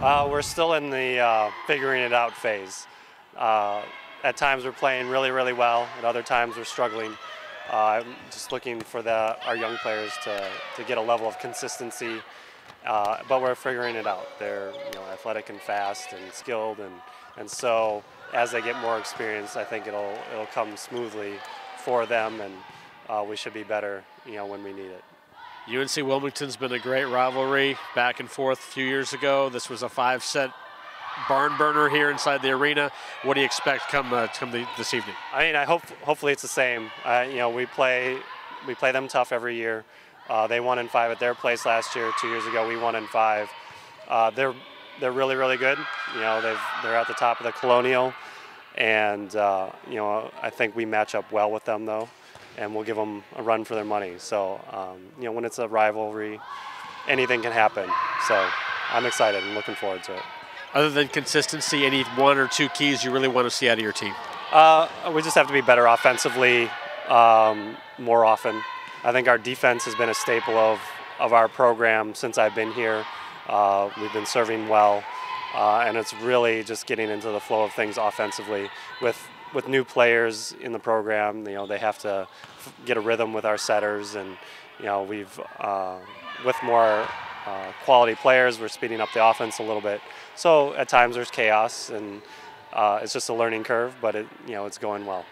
Uh, we're still in the uh, figuring it out phase. Uh, at times we're playing really, really well. At other times we're struggling. Uh, I'm just looking for the, our young players to, to get a level of consistency. Uh, but we're figuring it out. They're you know athletic and fast and skilled, and and so as they get more experience, I think it'll it'll come smoothly for them, and uh, we should be better you know when we need it. UNC Wilmington's been a great rivalry back and forth a few years ago. This was a five set barn burner here inside the arena. What do you expect come uh, come the, this evening? I mean, I hope hopefully it's the same. Uh, you know, we play we play them tough every year. Uh, they won in five at their place last year. Two years ago, we won in five. Uh, they're they're really really good. You know, they they're at the top of the Colonial, and uh, you know I think we match up well with them though, and we'll give them a run for their money. So um, you know when it's a rivalry, anything can happen. So I'm excited and looking forward to it. Other than consistency, any one or two keys you really want to see out of your team? Uh, we just have to be better offensively um, more often. I think our defense has been a staple of, of our program since I've been here. Uh, we've been serving well, uh, and it's really just getting into the flow of things offensively. With with new players in the program, you know they have to get a rhythm with our setters, and you know we've uh, with more uh, quality players, we're speeding up the offense a little bit. So at times there's chaos, and uh, it's just a learning curve, but it you know it's going well.